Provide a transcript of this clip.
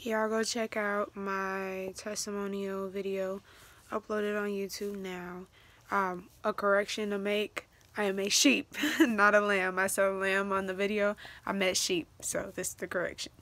y'all go check out my testimonial video uploaded on YouTube now. Um, a correction to make. I am a sheep, not a lamb. I saw lamb on the video. I meant sheep, so this is the correction.